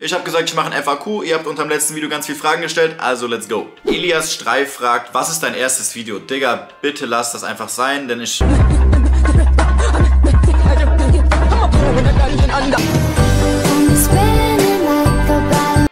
Ich habe gesagt, ich mache ein FAQ. Ihr habt unter dem letzten Video ganz viele Fragen gestellt, also let's go. Elias Streif fragt, was ist dein erstes Video? Digga, bitte lass das einfach sein, denn ich...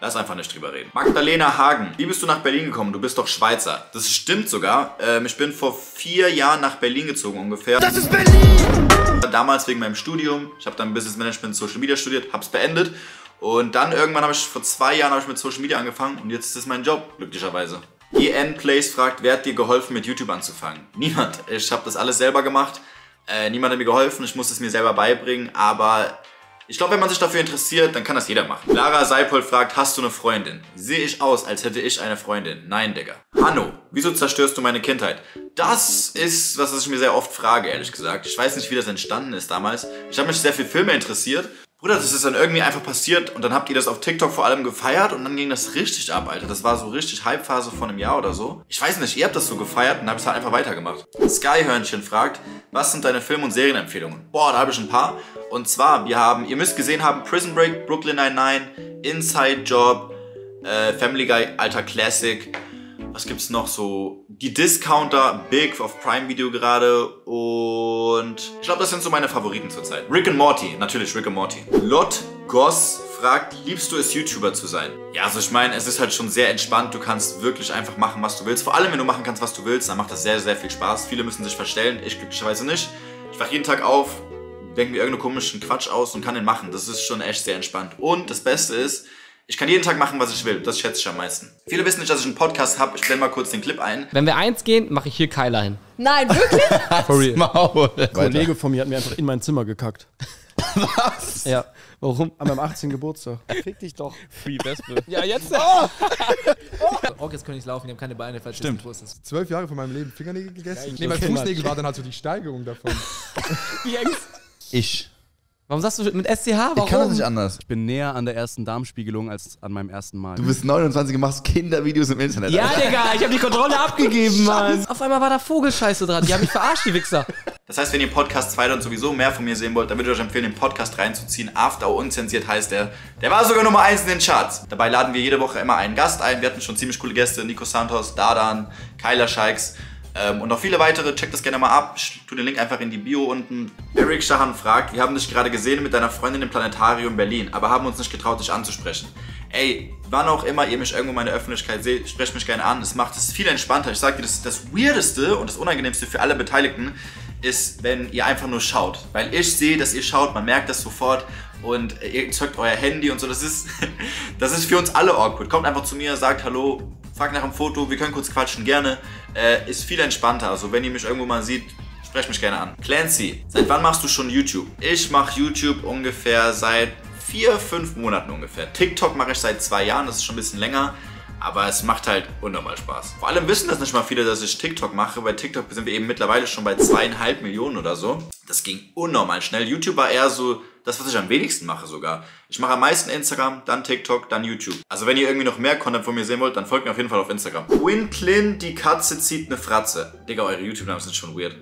Lass einfach nicht drüber reden. Magdalena Hagen, wie bist du nach Berlin gekommen? Du bist doch Schweizer. Das stimmt sogar. Ähm, ich bin vor vier Jahren nach Berlin gezogen ungefähr. Das ist Berlin! Damals wegen meinem Studium. Ich habe dann Business Management Social Media studiert, hab's beendet. Und dann irgendwann habe ich vor zwei Jahren ich mit Social Media angefangen und jetzt ist es mein Job, glücklicherweise. EN Place fragt, wer hat dir geholfen mit YouTube anzufangen? Niemand. Ich habe das alles selber gemacht. Äh, niemand hat mir geholfen, ich muss es mir selber beibringen, aber ich glaube, wenn man sich dafür interessiert, dann kann das jeder machen. Lara Seipold fragt, hast du eine Freundin? Sehe ich aus, als hätte ich eine Freundin? Nein, Digga. Hanno, wieso zerstörst du meine Kindheit? Das ist, was ich mir sehr oft frage, ehrlich gesagt. Ich weiß nicht, wie das entstanden ist damals. Ich habe mich sehr für Filme interessiert Bruder, das ist dann irgendwie einfach passiert und dann habt ihr das auf TikTok vor allem gefeiert und dann ging das richtig ab, Alter. Das war so richtig Hypephase von einem Jahr oder so. Ich weiß nicht, ihr habt das so gefeiert und habt es halt einfach weitergemacht. Skyhörnchen fragt, was sind deine Film- und Serienempfehlungen? Boah, da habe ich ein paar. Und zwar, wir haben, ihr müsst gesehen haben, Prison Break, Brooklyn Nine-Nine, Inside Job, äh, Family Guy, alter Classic. Was gibt's noch so? Die Discounter, Big auf Prime Video gerade und ich glaube, das sind so meine Favoriten zurzeit. Rick and Morty, natürlich Rick and Morty. Lot Goss fragt, liebst du es YouTuber zu sein? Ja, also ich meine, es ist halt schon sehr entspannt. Du kannst wirklich einfach machen, was du willst. Vor allem, wenn du machen kannst, was du willst, dann macht das sehr, sehr viel Spaß. Viele müssen sich verstellen, ich glücklicherweise nicht. Ich wach jeden Tag auf, denke mir irgendeinen komischen Quatsch aus und kann den machen. Das ist schon echt sehr entspannt. Und das Beste ist, ich kann jeden Tag machen, was ich will. Das schätze ich am meisten. Viele wissen nicht, dass ich einen Podcast habe. Ich blende mal kurz den Clip ein. Wenn wir eins gehen, mache ich hier Kyla hin. Nein, wirklich? For real. Maul. Ein Kollege von mir hat mir einfach in mein Zimmer gekackt. Was? Ja. Warum? An meinem 18. Geburtstag. Fick dich doch. Free Wespe. Ja, jetzt. Auch jetzt können ich laufen, die haben keine Beine, falls Stimmt. du ist. Zwölf Jahre von meinem Leben Fingernägel gegessen. ich nee, mein Fußnägel war dann halt so die Steigerung davon. Wie eng? Ich. Warum sagst du mit SCH? Warum? Ich kann das nicht anders. Ich bin näher an der ersten Darmspiegelung als an meinem ersten Mal. Du bist 29 und machst Kindervideos im Internet. Ja, Alter. Digga, ich habe die Kontrolle abgegeben, Mann. Auf einmal war da Vogelscheiße dran. Die haben mich verarscht, die Wichser. Das heißt, wenn ihr Podcast 2 dann sowieso mehr von mir sehen wollt, dann würde ich euch empfehlen, den Podcast reinzuziehen. After Unzensiert heißt der. Der war sogar Nummer 1 in den Charts. Dabei laden wir jede Woche immer einen Gast ein. Wir hatten schon ziemlich coole Gäste. Nico Santos, Dadan, Kyla Scheiks ähm, und noch viele weitere. Checkt das gerne mal ab. Ich tu den Link einfach in die Bio unten. Eric Shahan fragt, wir haben dich gerade gesehen mit deiner Freundin im Planetarium Berlin, aber haben uns nicht getraut, dich anzusprechen. Ey, wann auch immer ihr mich irgendwo in meiner Öffentlichkeit seht, sprecht mich gerne an. Es macht es viel entspannter. Ich sag dir, das, das Weirdeste und das Unangenehmste für alle Beteiligten ist, wenn ihr einfach nur schaut. Weil ich sehe, dass ihr schaut, man merkt das sofort und ihr zückt euer Handy und so. Das ist, das ist für uns alle awkward. Kommt einfach zu mir, sagt Hallo, fragt nach einem Foto, wir können kurz quatschen, gerne. Äh, ist viel entspannter. Also wenn ihr mich irgendwo mal seht, sprecht mich gerne an. Clancy, seit wann machst du schon YouTube? Ich mache YouTube ungefähr seit vier, fünf Monaten ungefähr. TikTok mache ich seit zwei Jahren, das ist schon ein bisschen länger. Aber es macht halt unnormal Spaß. Vor allem wissen das nicht mal viele, dass ich TikTok mache. Bei TikTok sind wir eben mittlerweile schon bei zweieinhalb Millionen oder so. Das ging unnormal schnell. YouTube war eher so das, was ich am wenigsten mache sogar. Ich mache am meisten Instagram, dann TikTok, dann YouTube. Also wenn ihr irgendwie noch mehr Content von mir sehen wollt, dann folgt mir auf jeden Fall auf Instagram. Winklin, die Katze zieht eine Fratze. Digga, eure YouTube-Namen sind schon weird.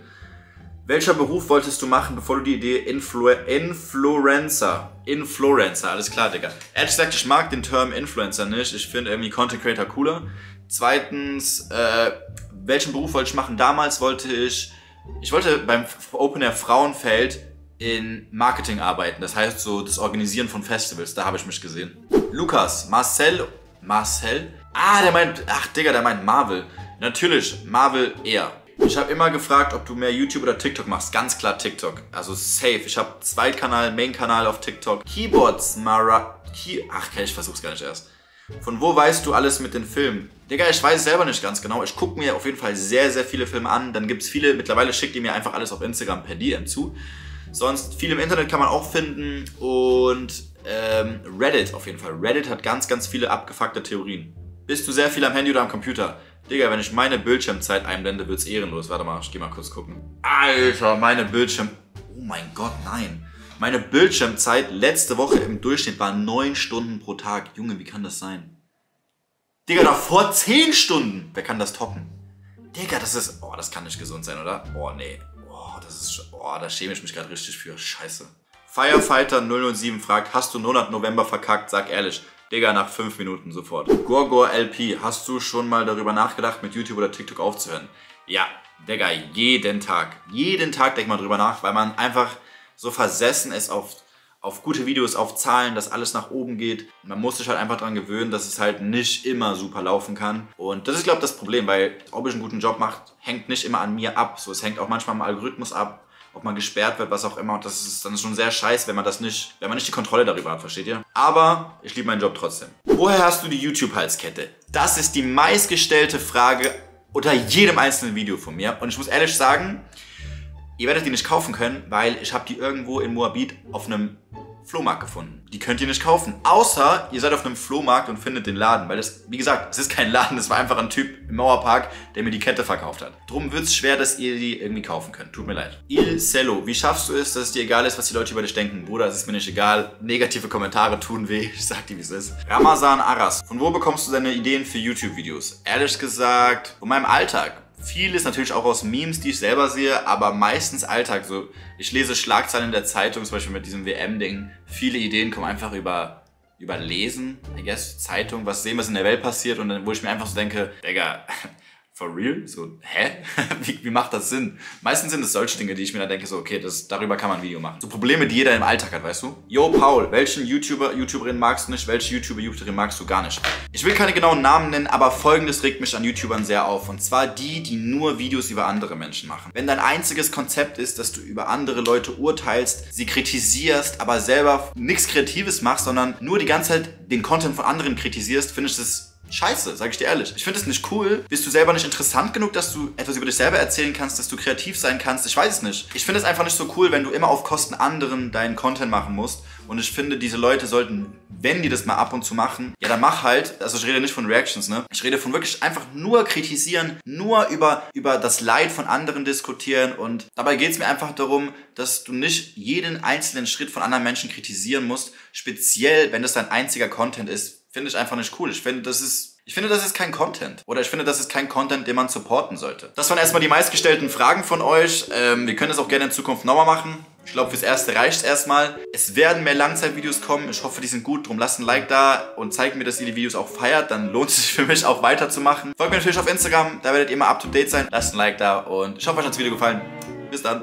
Welcher Beruf wolltest du machen, bevor du die Idee Influ Influencer, Influencer, alles klar, Digga. Ehrlich gesagt, ich mag den Term Influencer nicht. Ich finde irgendwie Content Creator cooler. Zweitens, äh, welchen Beruf wollte ich machen? Damals wollte ich, ich wollte beim Open Air Frauenfeld in Marketing arbeiten. Das heißt so das Organisieren von Festivals. Da habe ich mich gesehen. Lukas, Marcel, Marcel? Ah, der meint, ach Digga, der meint Marvel. Natürlich, Marvel eher. Ich habe immer gefragt, ob du mehr YouTube oder TikTok machst. Ganz klar TikTok. Also safe. Ich habe Zweitkanal, Main-Kanal auf TikTok. Keyboards, Mara... Key Ach, okay, ich versuch's gar nicht erst. Von wo weißt du alles mit den Filmen? Digga, ich weiß selber nicht ganz genau. Ich gucke mir auf jeden Fall sehr, sehr viele Filme an. Dann gibt's viele, mittlerweile schickt ihr mir einfach alles auf Instagram per DM zu. Sonst viel im Internet kann man auch finden. Und ähm, Reddit auf jeden Fall. Reddit hat ganz, ganz viele abgefuckte Theorien. Bist du sehr viel am Handy oder am Computer? Digga, wenn ich meine Bildschirmzeit einblende, wird's ehrenlos. Warte mal, ich geh mal kurz gucken. Alter, meine Bildschirm... Oh mein Gott, nein. Meine Bildschirmzeit letzte Woche im Durchschnitt war 9 Stunden pro Tag. Junge, wie kann das sein? Digga, davor 10 Stunden. Wer kann das toppen? Digga, das ist... Oh, das kann nicht gesund sein, oder? Oh, nee. Oh, das ist... Oh, da schäme ich mich gerade richtig für. Scheiße. Firefighter 007 fragt, hast du 900 November verkackt? Sag ehrlich. Digga, nach 5 Minuten sofort. Gorgor LP, hast du schon mal darüber nachgedacht, mit YouTube oder TikTok aufzuhören? Ja, Digga, jeden Tag. Jeden Tag denkt man drüber nach, weil man einfach so versessen ist auf, auf gute Videos, auf Zahlen, dass alles nach oben geht. Man muss sich halt einfach daran gewöhnen, dass es halt nicht immer super laufen kann. Und das ist, glaube ich, das Problem, weil ob ich einen guten Job mache, hängt nicht immer an mir ab. So, es hängt auch manchmal am Algorithmus ab ob man gesperrt wird, was auch immer. Und das ist dann schon sehr scheiße, wenn man das nicht, wenn man nicht die Kontrolle darüber hat, versteht ihr? Aber ich liebe meinen Job trotzdem. Woher hast du die YouTube-Halskette? Das ist die meistgestellte Frage unter jedem einzelnen Video von mir. Und ich muss ehrlich sagen, ihr werdet die nicht kaufen können, weil ich habe die irgendwo in Moabit auf einem Flohmarkt gefunden. Die könnt ihr nicht kaufen. Außer ihr seid auf einem Flohmarkt und findet den Laden. Weil das, wie gesagt, es ist kein Laden, das war einfach ein Typ im Mauerpark, der mir die Kette verkauft hat. Drum wird es schwer, dass ihr die irgendwie kaufen könnt. Tut mir leid. Il Cello, wie schaffst du es, dass es dir egal ist, was die Leute über dich denken? Bruder, es ist mir nicht egal. Negative Kommentare tun weh. Ich sag dir, wie es ist. Ramazan Aras, von wo bekommst du deine Ideen für YouTube-Videos? Ehrlich gesagt, von meinem Alltag. Vieles natürlich auch aus Memes, die ich selber sehe, aber meistens Alltag. So, ich lese Schlagzeilen in der Zeitung, zum Beispiel mit diesem WM-Ding. Viele Ideen kommen einfach über, über Lesen, I guess, Zeitung, was sehen, was in der Welt passiert und dann, wo ich mir einfach so denke, Digga, for real? So, hä? wie, wie macht das Sinn? Meistens sind es solche Dinge, die ich mir dann denke, so, okay, das, darüber kann man ein Video machen. So Probleme, die jeder im Alltag hat, weißt du? Yo, Paul, welchen YouTuber, YouTuberin magst du nicht? Welche YouTuber, YouTuberin magst du gar nicht? Ich will keine genauen Namen nennen, aber folgendes regt mich an YouTubern sehr auf. Und zwar die, die nur Videos über andere Menschen machen. Wenn dein einziges Konzept ist, dass du über andere Leute urteilst, sie kritisierst, aber selber nichts Kreatives machst, sondern nur die ganze Zeit den Content von anderen kritisierst, finde ich das Scheiße, sag ich dir ehrlich. Ich finde es nicht cool. Bist du selber nicht interessant genug, dass du etwas über dich selber erzählen kannst, dass du kreativ sein kannst? Ich weiß es nicht. Ich finde es einfach nicht so cool, wenn du immer auf Kosten anderen deinen Content machen musst. Und ich finde, diese Leute sollten, wenn die das mal ab und zu machen, ja, dann mach halt. Also ich rede nicht von Reactions, ne? Ich rede von wirklich einfach nur kritisieren, nur über, über das Leid von anderen diskutieren. Und dabei geht es mir einfach darum, dass du nicht jeden einzelnen Schritt von anderen Menschen kritisieren musst. Speziell, wenn das dein einziger Content ist finde ich einfach nicht cool. Ich finde, das ist, ich finde, das ist kein Content. Oder ich finde, das ist kein Content, den man supporten sollte. Das waren erstmal die meistgestellten Fragen von euch. Ähm, wir können das auch gerne in Zukunft nochmal machen. Ich glaube, fürs Erste reicht es erstmal. Es werden mehr Langzeitvideos kommen. Ich hoffe, die sind gut. Drum lasst ein Like da und zeigt mir, dass ihr die Videos auch feiert. Dann lohnt es sich für mich auch weiterzumachen. Folgt mir natürlich auf Instagram. Da werdet ihr immer up to date sein. Lasst ein Like da und ich hoffe, euch hat das Video gefallen. Bis dann.